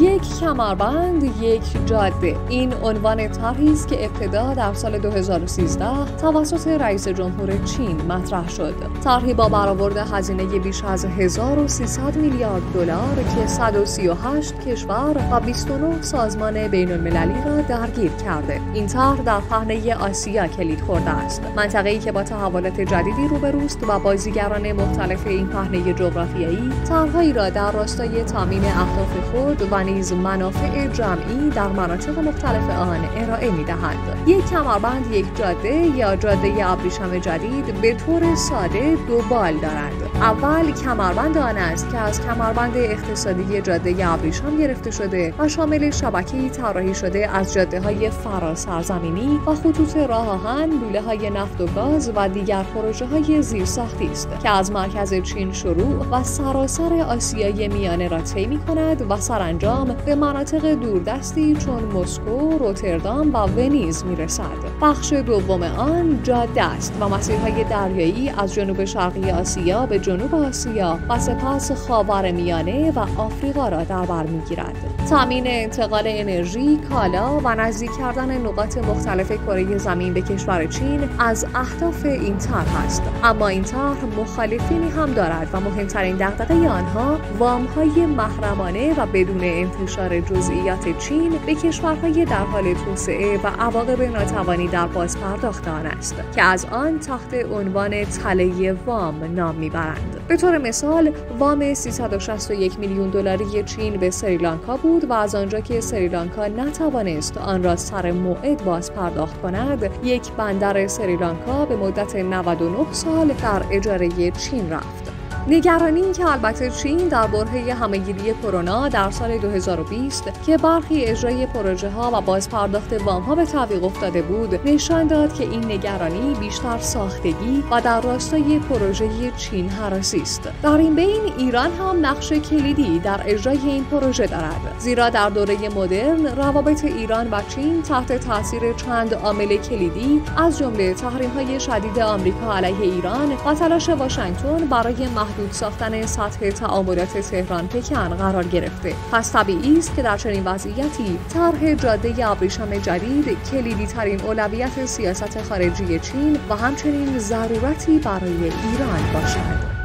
یک کمربند یک جاده. این عنوان طرحی است که ابتدا در سال 2013 توسط رئیس جمهور چین مطرح شد. طرحی با برآورد هزینه بیش از 1300 میلیارد دلار که 138 کشور و 29 سازمان بین المللی را درگیر کرده. این طرح در پهنه آسیا کلید خورده است. منطقه‌ای که با تحولات جدیدی روبروست و بازیگران مختلف این پهنه جغرافیایی طرحهایی را در راستای تامین اهداف خود و نیز منافع جمعی در مناطق مختلف آن ارائه می‌دهند یک کمربند یک جاده یا جاده ابریشم جدید به طور ساده دو بال دارد. اول کمربند آن است که از کمربند اقتصادی جاده ابریشم گرفته شده و شامل شبکه‌ای طراحی شده از جاده های فراسرزمینی و خطوط راه آهن، لوله های نفت و گاز و دیگر پروژه های زیرساختی است که از مرکز چین شروع و سراسر آسیای میانه را طی می کند و سرانجام به مناطق دوردستی چون مسکو، روتردام و ونیز می رسد. بخش دوم آن جاده است و مسیرهای دریایی از جنوب شرقی آسیا به جنوب آسیا و سپس خاور میانه و آفریقا را در بر می‌گیرد. تامین انتقال انرژی، کالا و نزدیک کردن نقاط مختلف کره زمین به کشور چین از اهداف این طرح است. اما این طرح مخالفینی هم دارد و مهمترین دغدغه آنها وامهای محرمانه و بدون انتشار جزئیات چین به کشورهای در حال توسعه و عواقب ناتوانی در باز پرداخت آن است که از آن تحت عنوان تله وام نام می‌برند. به طور مثال وام 361 میلیون دلاری چین به سریلانکا بود و از آنجا که سریلانکا نتوانست آن را سر موعد باز پرداخت کند یک بندر سریلانکا به مدت 99 سال در اجاره چین رفت نگرانی که البته چین در برهه همهگیری کرونا در سال 2020 که برخی اجرای پروژه ها و بازپرداخت وام ها به تعویق افتاده بود نشان داد که این نگرانی بیشتر ساختگی و در راستای پروژه چین حراسی است. در این بین ایران هم نقش کلیدی در اجرای این پروژه دارد. زیرا در دوره مدرن روابط ایران و چین تحت تاثیر چند عامل کلیدی از جمله تحریم های شدید آمریکا علیه ایران و تلاش واشنگتن برای محدود ساختن سطح تعاملات تهران پکن قرار گرفته. پس طبیعی است که در چنین وضعیتی طرح جاده ابریشم جدید کلیدی ترین اولویت سیاست خارجی چین و همچنین ضرورتی برای ایران باشد.